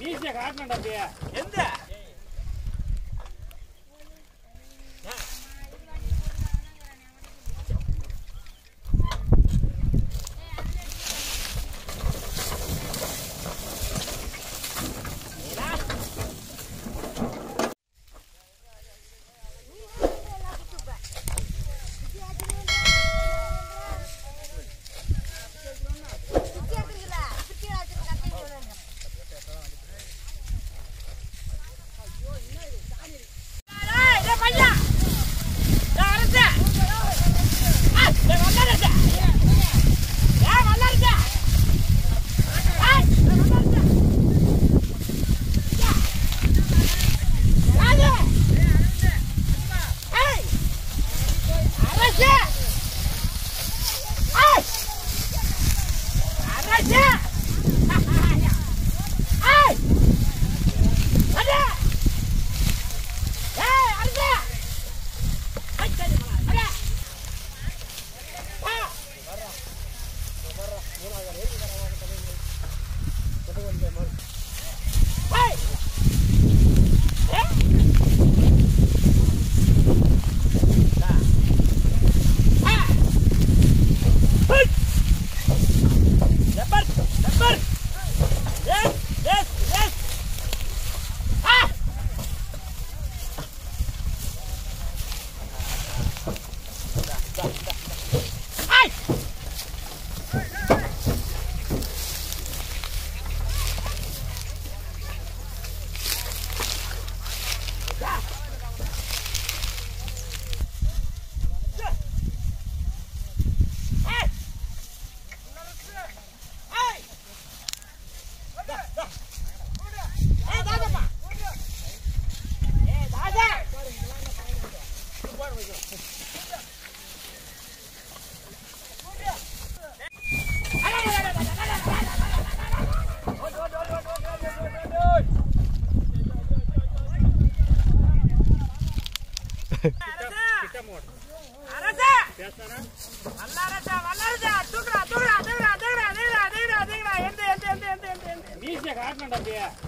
மீசையை காட்டணும்டா அப்படியே எந்த?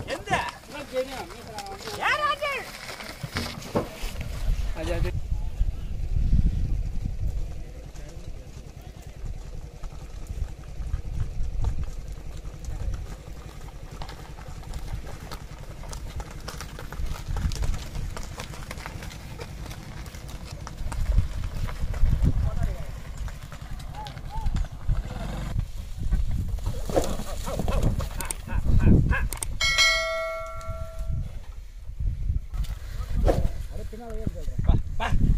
எந்த 拜